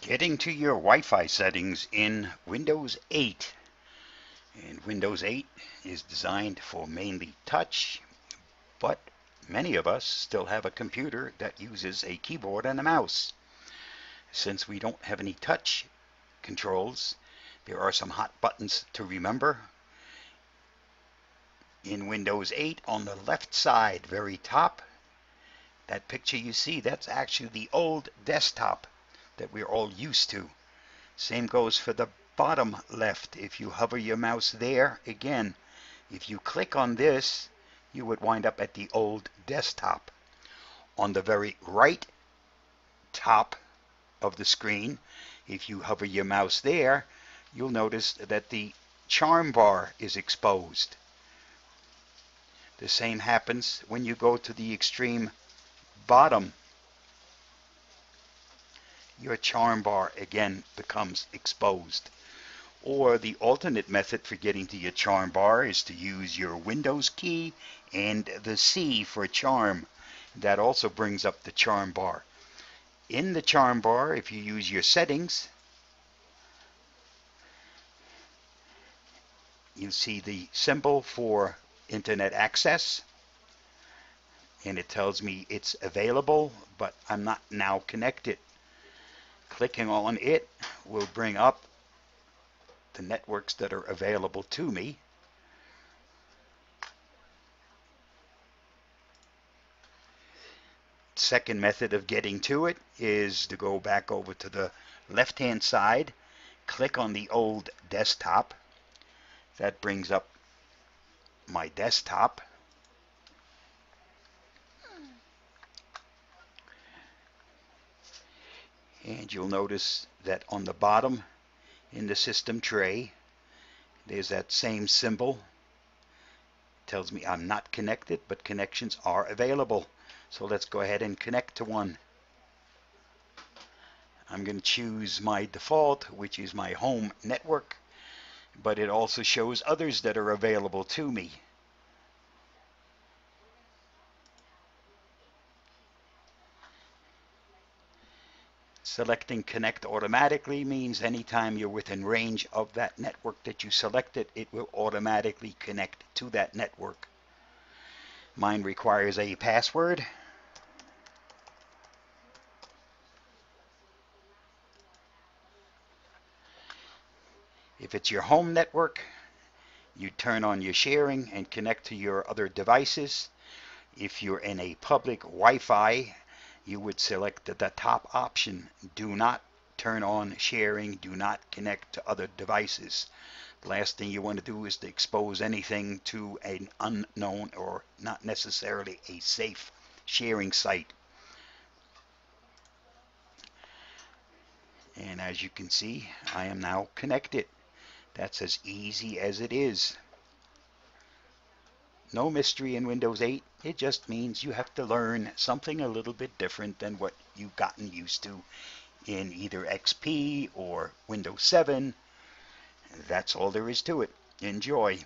Getting to your Wi-Fi settings in Windows 8. And Windows 8 is designed for mainly touch, but many of us still have a computer that uses a keyboard and a mouse. Since we don't have any touch controls, there are some hot buttons to remember. In Windows 8 on the left side, very top, that picture you see, that's actually the old desktop that we're all used to. Same goes for the bottom left. If you hover your mouse there, again, if you click on this, you would wind up at the old desktop. On the very right top of the screen, if you hover your mouse there, you'll notice that the charm bar is exposed. The same happens when you go to the extreme bottom your charm bar again becomes exposed. Or the alternate method for getting to your charm bar is to use your Windows key and the C for charm. That also brings up the charm bar. In the charm bar, if you use your settings, you see the symbol for internet access and it tells me it's available but I'm not now connected Clicking on it will bring up the networks that are available to me. Second method of getting to it is to go back over to the left hand side, click on the old desktop. That brings up my desktop. And you'll notice that on the bottom in the system tray there's that same symbol. It tells me I'm not connected but connections are available. So let's go ahead and connect to one. I'm going to choose my default which is my home network but it also shows others that are available to me Selecting connect automatically means anytime you're within range of that network that you selected, it will automatically connect to that network. Mine requires a password. If it's your home network, you turn on your sharing and connect to your other devices. If you're in a public Wi-Fi you would select the, top option. Do not turn on sharing. Do not connect to other devices. The last thing you want to do is to expose anything to an unknown or not necessarily a safe sharing site. And as you can see, I am now connected. That's as easy as it is. No mystery in Windows 8. It just means you have to learn something a little bit different than what you've gotten used to in either XP or Windows 7. That's all there is to it. Enjoy.